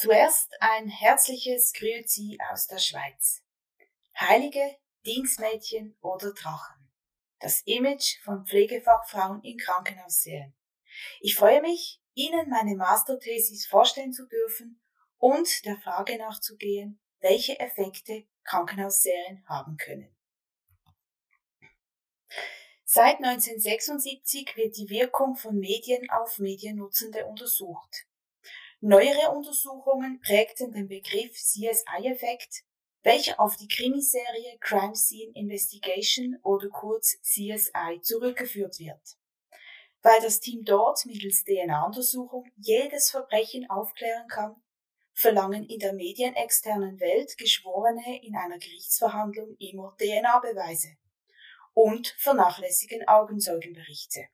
Zuerst ein herzliches Grüezi aus der Schweiz. Heilige, Dienstmädchen oder Drachen. Das Image von Pflegefachfrauen in Krankenhausserien. Ich freue mich, Ihnen meine Masterthesis vorstellen zu dürfen und der Frage nachzugehen, welche Effekte Krankenhausserien haben können. Seit 1976 wird die Wirkung von Medien auf Mediennutzende untersucht. Neuere Untersuchungen prägten den Begriff CSI-Effekt, welcher auf die Krimiserie Crime Scene Investigation oder kurz CSI zurückgeführt wird. Weil das Team dort mittels DNA-Untersuchung jedes Verbrechen aufklären kann, verlangen in der medienexternen Welt Geschworene in einer Gerichtsverhandlung immer DNA-Beweise und vernachlässigen Augenzeugenberichte.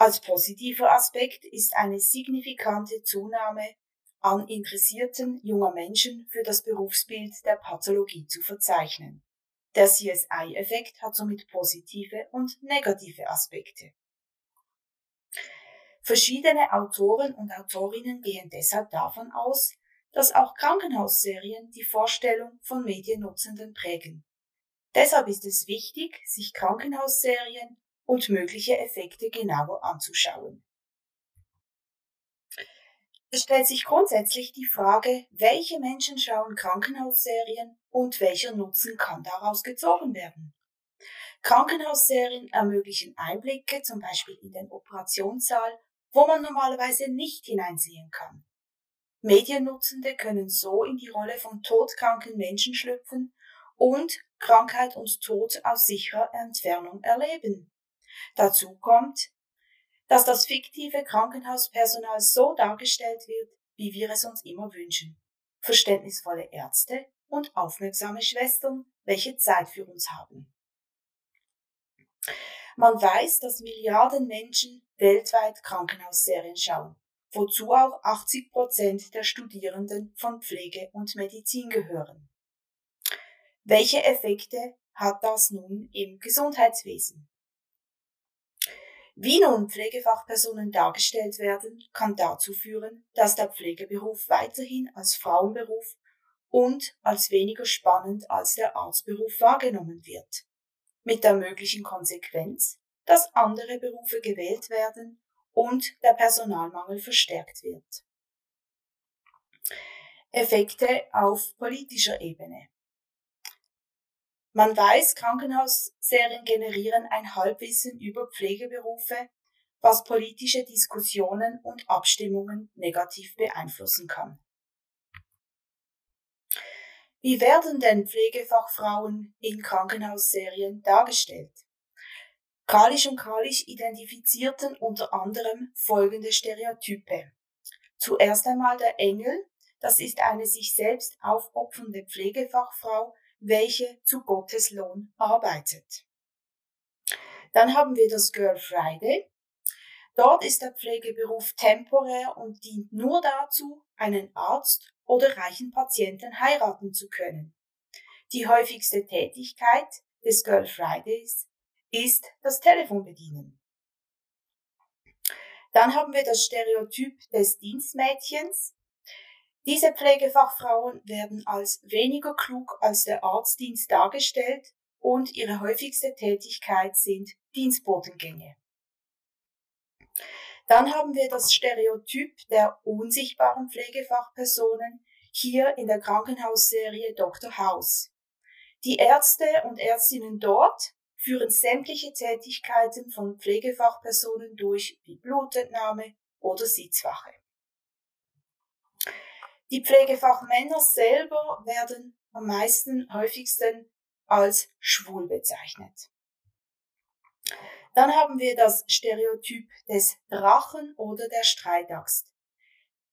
Als positiver Aspekt ist eine signifikante Zunahme an interessierten junger Menschen für das Berufsbild der Pathologie zu verzeichnen. Der CSI-Effekt hat somit positive und negative Aspekte. Verschiedene Autoren und Autorinnen gehen deshalb davon aus, dass auch Krankenhausserien die Vorstellung von Mediennutzenden prägen. Deshalb ist es wichtig, sich Krankenhausserien und mögliche Effekte genauer anzuschauen. Es stellt sich grundsätzlich die Frage, welche Menschen schauen Krankenhausserien und welcher Nutzen kann daraus gezogen werden. Krankenhausserien ermöglichen Einblicke zum Beispiel in den Operationssaal, wo man normalerweise nicht hineinsehen kann. Mediennutzende können so in die Rolle von todkranken Menschen schlüpfen und Krankheit und Tod aus sicherer Entfernung erleben. Dazu kommt, dass das fiktive Krankenhauspersonal so dargestellt wird, wie wir es uns immer wünschen. Verständnisvolle Ärzte und aufmerksame Schwestern, welche Zeit für uns haben. Man weiß, dass Milliarden Menschen weltweit Krankenhausserien schauen, wozu auch 80 Prozent der Studierenden von Pflege und Medizin gehören. Welche Effekte hat das nun im Gesundheitswesen? Wie nun Pflegefachpersonen dargestellt werden, kann dazu führen, dass der Pflegeberuf weiterhin als Frauenberuf und als weniger spannend als der Arztberuf wahrgenommen wird. Mit der möglichen Konsequenz, dass andere Berufe gewählt werden und der Personalmangel verstärkt wird. Effekte auf politischer Ebene. Man weiß, Krankenhausserien generieren ein Halbwissen über Pflegeberufe, was politische Diskussionen und Abstimmungen negativ beeinflussen kann. Wie werden denn Pflegefachfrauen in Krankenhausserien dargestellt? Kalisch und Kalisch identifizierten unter anderem folgende Stereotype. Zuerst einmal der Engel, das ist eine sich selbst aufopfernde Pflegefachfrau, welche zu Gottes Lohn arbeitet. Dann haben wir das Girl Friday. Dort ist der Pflegeberuf temporär und dient nur dazu, einen Arzt oder reichen Patienten heiraten zu können. Die häufigste Tätigkeit des Girl Fridays ist das Telefonbedienen. Dann haben wir das Stereotyp des Dienstmädchens. Diese Pflegefachfrauen werden als weniger klug als der Arztdienst dargestellt und ihre häufigste Tätigkeit sind Dienstbotengänge. Dann haben wir das Stereotyp der unsichtbaren Pflegefachpersonen hier in der Krankenhausserie Dr. House. Die Ärzte und Ärztinnen dort führen sämtliche Tätigkeiten von Pflegefachpersonen durch, wie Blutentnahme oder Sitzwache. Die Pflegefachmänner selber werden am meisten häufigsten als schwul bezeichnet. Dann haben wir das Stereotyp des Drachen oder der Streitaxt.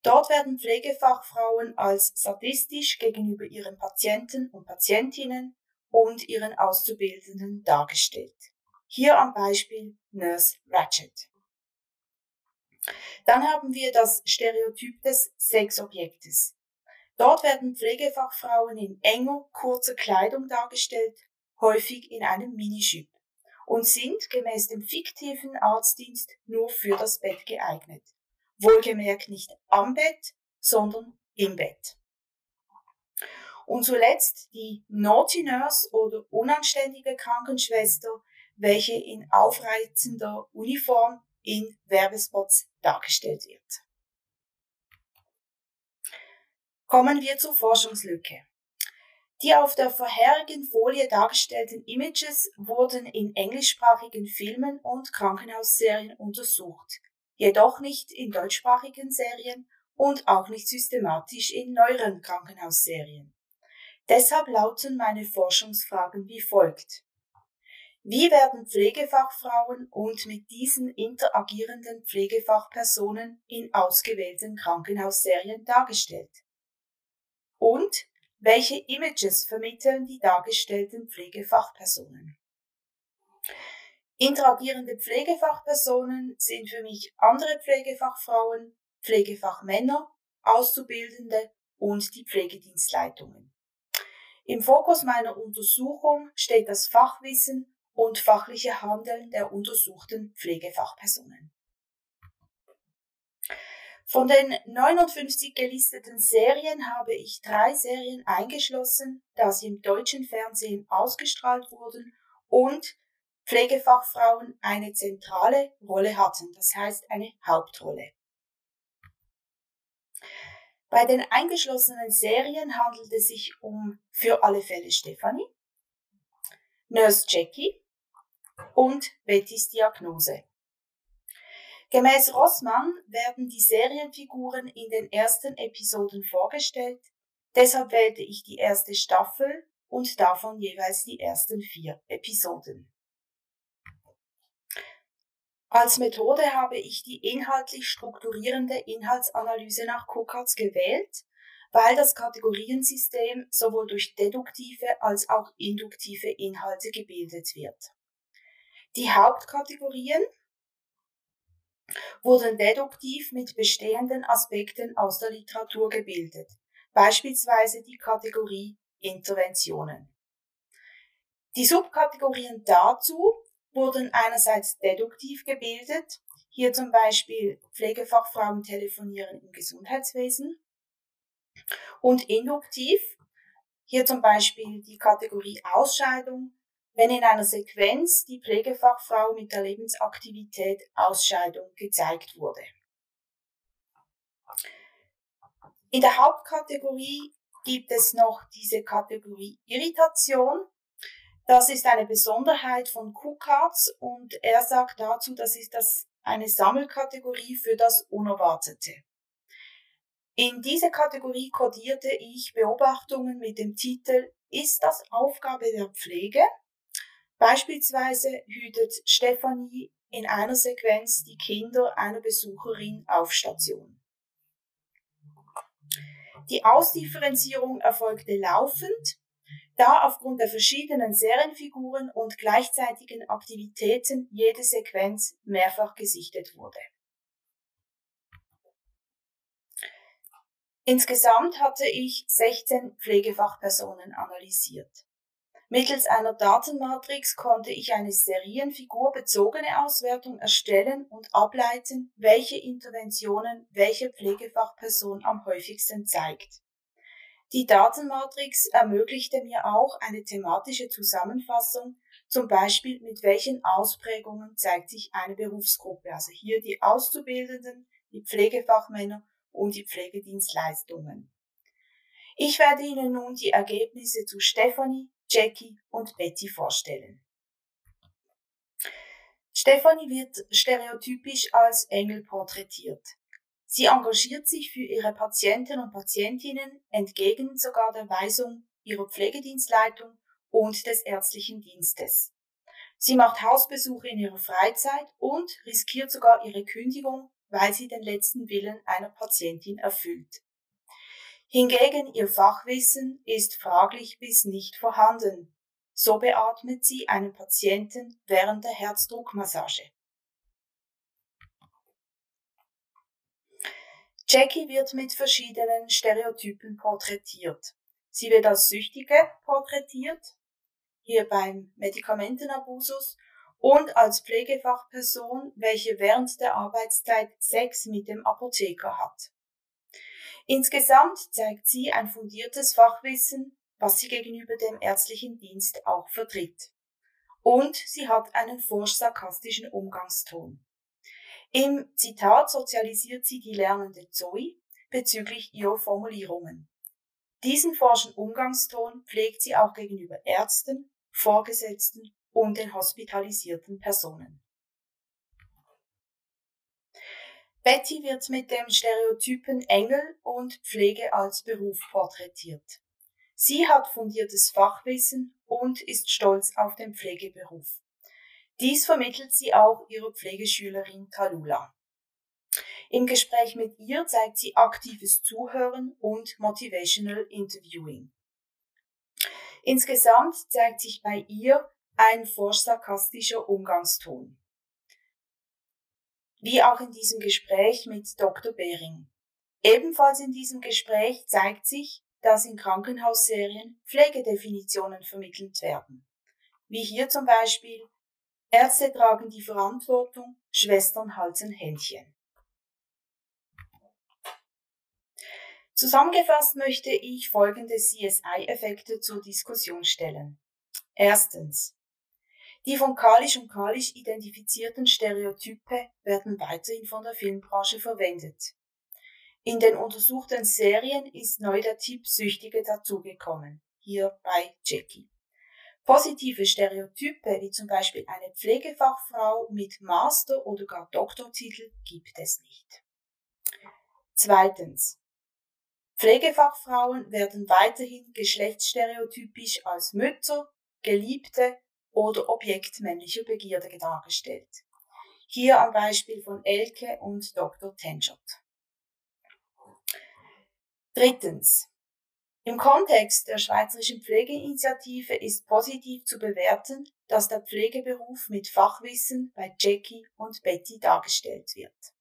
Dort werden Pflegefachfrauen als sadistisch gegenüber ihren Patienten und Patientinnen und ihren Auszubildenden dargestellt. Hier am Beispiel Nurse Ratchet. Dann haben wir das Stereotyp des Sexobjektes. Dort werden Pflegefachfrauen in enger, kurzer Kleidung dargestellt, häufig in einem Minischip und sind gemäß dem fiktiven Arztdienst nur für das Bett geeignet. Wohlgemerkt nicht am Bett, sondern im Bett. Und zuletzt die Naughty Nurse oder unanständige Krankenschwester, welche in aufreizender Uniform in Werbespots dargestellt wird. Kommen wir zur Forschungslücke. Die auf der vorherigen Folie dargestellten Images wurden in englischsprachigen Filmen und Krankenhausserien untersucht, jedoch nicht in deutschsprachigen Serien und auch nicht systematisch in neueren Krankenhausserien. Deshalb lauten meine Forschungsfragen wie folgt. Wie werden Pflegefachfrauen und mit diesen interagierenden Pflegefachpersonen in ausgewählten Krankenhausserien dargestellt? Und welche Images vermitteln die dargestellten Pflegefachpersonen? Interagierende Pflegefachpersonen sind für mich andere Pflegefachfrauen, Pflegefachmänner, Auszubildende und die Pflegedienstleitungen. Im Fokus meiner Untersuchung steht das Fachwissen und fachliche Handeln der untersuchten Pflegefachpersonen. Von den 59 gelisteten Serien habe ich drei Serien eingeschlossen, da sie im deutschen Fernsehen ausgestrahlt wurden und Pflegefachfrauen eine zentrale Rolle hatten, das heißt eine Hauptrolle. Bei den eingeschlossenen Serien handelt es sich um Für alle Fälle Stephanie, Nurse Jackie und Bettys Diagnose. Gemäß Rossmann werden die Serienfiguren in den ersten Episoden vorgestellt, deshalb wählte ich die erste Staffel und davon jeweils die ersten vier Episoden. Als Methode habe ich die inhaltlich strukturierende Inhaltsanalyse nach Cookharts gewählt, weil das Kategoriensystem sowohl durch deduktive als auch induktive Inhalte gebildet wird. Die Hauptkategorien wurden deduktiv mit bestehenden Aspekten aus der Literatur gebildet, beispielsweise die Kategorie Interventionen. Die Subkategorien dazu wurden einerseits deduktiv gebildet, hier zum Beispiel Pflegefachfrauen telefonieren im Gesundheitswesen, und induktiv, hier zum Beispiel die Kategorie Ausscheidung, wenn in einer Sequenz die Pflegefachfrau mit der Lebensaktivität Ausscheidung gezeigt wurde. In der Hauptkategorie gibt es noch diese Kategorie Irritation. Das ist eine Besonderheit von Kuckarts und er sagt dazu, das ist das eine Sammelkategorie für das Unerwartete. In diese Kategorie kodierte ich Beobachtungen mit dem Titel Ist das Aufgabe der Pflege? Beispielsweise hütet Stefanie in einer Sequenz die Kinder einer Besucherin auf Station. Die Ausdifferenzierung erfolgte laufend, da aufgrund der verschiedenen Serienfiguren und gleichzeitigen Aktivitäten jede Sequenz mehrfach gesichtet wurde. Insgesamt hatte ich 16 Pflegefachpersonen analysiert. Mittels einer Datenmatrix konnte ich eine serienfigurbezogene Auswertung erstellen und ableiten, welche Interventionen welche Pflegefachperson am häufigsten zeigt. Die Datenmatrix ermöglichte mir auch eine thematische Zusammenfassung, zum Beispiel mit welchen Ausprägungen zeigt sich eine Berufsgruppe, also hier die Auszubildenden, die Pflegefachmänner und die Pflegedienstleistungen. Ich werde Ihnen nun die Ergebnisse zu Stephanie, Jackie und Betty vorstellen. Stephanie wird stereotypisch als Engel porträtiert. Sie engagiert sich für ihre Patienten und Patientinnen entgegen sogar der Weisung ihrer Pflegedienstleitung und des ärztlichen Dienstes. Sie macht Hausbesuche in ihrer Freizeit und riskiert sogar ihre Kündigung, weil sie den letzten Willen einer Patientin erfüllt. Hingegen ihr Fachwissen ist fraglich bis nicht vorhanden. So beatmet sie einen Patienten während der Herzdruckmassage. Jackie wird mit verschiedenen Stereotypen porträtiert. Sie wird als Süchtige porträtiert, hier beim Medikamentenabusus, und als Pflegefachperson, welche während der Arbeitszeit Sex mit dem Apotheker hat. Insgesamt zeigt sie ein fundiertes Fachwissen, was sie gegenüber dem ärztlichen Dienst auch vertritt. Und sie hat einen forsch-sarkastischen Umgangston. Im Zitat sozialisiert sie die lernende Zoe bezüglich ihrer Formulierungen. Diesen forschen Umgangston pflegt sie auch gegenüber Ärzten, Vorgesetzten und den hospitalisierten Personen. Betty wird mit dem Stereotypen Engel und Pflege als Beruf porträtiert. Sie hat fundiertes Fachwissen und ist stolz auf den Pflegeberuf. Dies vermittelt sie auch ihrer Pflegeschülerin Talula. Im Gespräch mit ihr zeigt sie aktives Zuhören und Motivational Interviewing. Insgesamt zeigt sich bei ihr ein forsch-sarkastischer Umgangston. Wie auch in diesem Gespräch mit Dr. Behring. Ebenfalls in diesem Gespräch zeigt sich, dass in Krankenhausserien Pflegedefinitionen vermittelt werden. Wie hier zum Beispiel Ärzte tragen die Verantwortung, Schwestern halten Händchen. Zusammengefasst möchte ich folgende CSI-Effekte zur Diskussion stellen. Erstens. Die von Kalisch und Kalisch identifizierten Stereotype werden weiterhin von der Filmbranche verwendet. In den untersuchten Serien ist neu der Typ Süchtige dazugekommen, hier bei Jackie. Positive Stereotype wie zum Beispiel eine Pflegefachfrau mit Master- oder gar Doktortitel gibt es nicht. Zweitens. Pflegefachfrauen werden weiterhin geschlechtsstereotypisch als Mütter, Geliebte oder Objekt männlicher Begierde dargestellt. Hier am Beispiel von Elke und Dr. Tenschert. Drittens. Im Kontext der Schweizerischen Pflegeinitiative ist positiv zu bewerten, dass der Pflegeberuf mit Fachwissen bei Jackie und Betty dargestellt wird.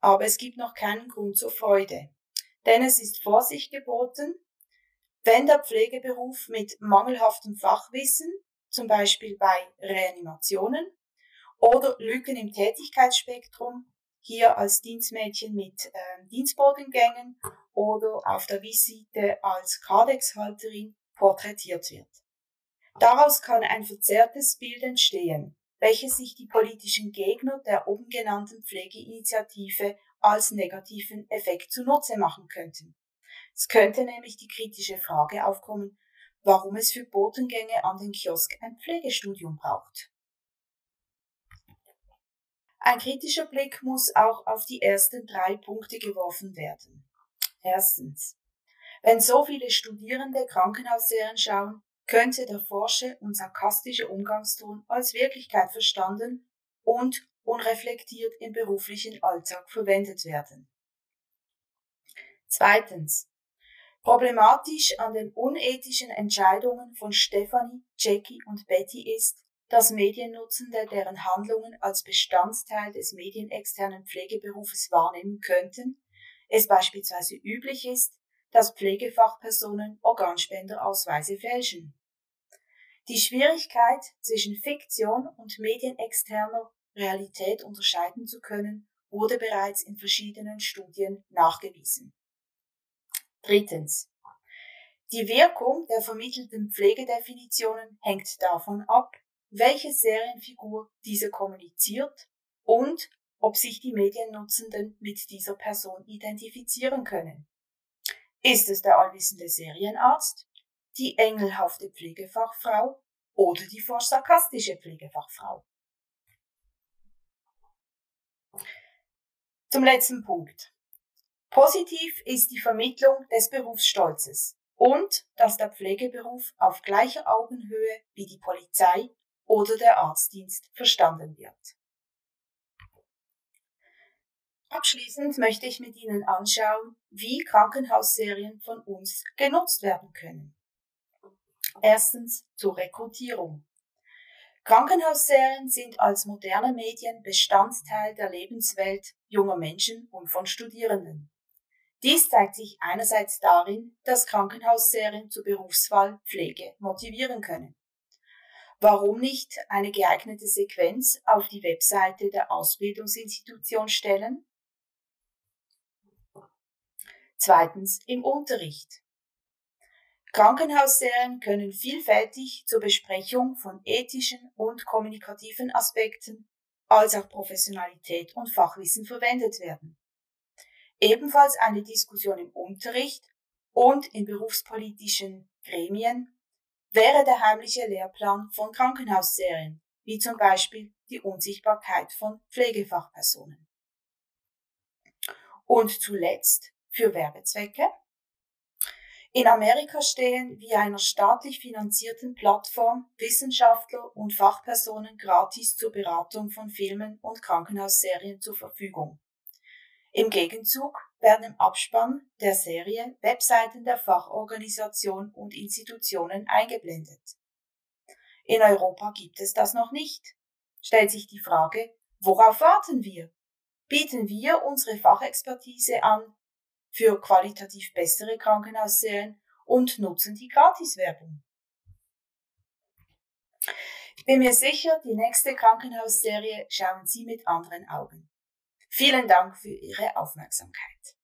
Aber es gibt noch keinen Grund zur Freude denn es ist Vorsicht geboten, wenn der Pflegeberuf mit mangelhaftem Fachwissen, zum Beispiel bei Reanimationen oder Lücken im Tätigkeitsspektrum, hier als Dienstmädchen mit äh, Dienstbodengängen oder auf der Visite als Kardex-Halterin porträtiert wird. Daraus kann ein verzerrtes Bild entstehen, welches sich die politischen Gegner der oben genannten Pflegeinitiative als negativen Effekt zunutze machen könnten. Es könnte nämlich die kritische Frage aufkommen, warum es für Botengänge an den Kiosk ein Pflegestudium braucht. Ein kritischer Blick muss auch auf die ersten drei Punkte geworfen werden. Erstens. Wenn so viele Studierende Krankenhausserien schauen, könnte der forsche und sarkastische Umgangston als Wirklichkeit verstanden und unreflektiert im beruflichen Alltag verwendet werden. Zweitens. Problematisch an den unethischen Entscheidungen von Stephanie, Jackie und Betty ist, dass Mediennutzende deren Handlungen als Bestandteil des medienexternen Pflegeberufes wahrnehmen könnten, es beispielsweise üblich ist, dass Pflegefachpersonen Organspenderausweise fälschen. Die Schwierigkeit zwischen Fiktion und medienexterner Realität unterscheiden zu können, wurde bereits in verschiedenen Studien nachgewiesen. Drittens. Die Wirkung der vermittelten Pflegedefinitionen hängt davon ab, welche Serienfigur diese kommuniziert und ob sich die Mediennutzenden mit dieser Person identifizieren können. Ist es der allwissende Serienarzt, die engelhafte Pflegefachfrau oder die sarkastische Pflegefachfrau? Zum letzten Punkt. Positiv ist die Vermittlung des Berufsstolzes und dass der Pflegeberuf auf gleicher Augenhöhe wie die Polizei oder der Arztdienst verstanden wird. Abschließend möchte ich mit Ihnen anschauen, wie Krankenhausserien von uns genutzt werden können. Erstens zur Rekrutierung. Krankenhausserien sind als moderne Medien Bestandteil der Lebenswelt junger Menschen und von Studierenden. Dies zeigt sich einerseits darin, dass Krankenhausserien zur Berufswahl Pflege motivieren können. Warum nicht eine geeignete Sequenz auf die Webseite der Ausbildungsinstitution stellen? Zweitens im Unterricht. Krankenhausserien können vielfältig zur Besprechung von ethischen und kommunikativen Aspekten als auch Professionalität und Fachwissen verwendet werden. Ebenfalls eine Diskussion im Unterricht und in berufspolitischen Gremien wäre der heimliche Lehrplan von Krankenhausserien, wie zum Beispiel die Unsichtbarkeit von Pflegefachpersonen. Und zuletzt für Werbezwecke. In Amerika stehen via einer staatlich finanzierten Plattform Wissenschaftler und Fachpersonen gratis zur Beratung von Filmen und Krankenhausserien zur Verfügung. Im Gegenzug werden im Abspann der Serie Webseiten der Fachorganisation und Institutionen eingeblendet. In Europa gibt es das noch nicht. Stellt sich die Frage, worauf warten wir? Bieten wir unsere Fachexpertise an für qualitativ bessere Krankenhausserien und nutzen die Gratiswerbung? Ich bin mir sicher, die nächste Krankenhausserie schauen Sie mit anderen Augen. Vielen Dank für Ihre Aufmerksamkeit.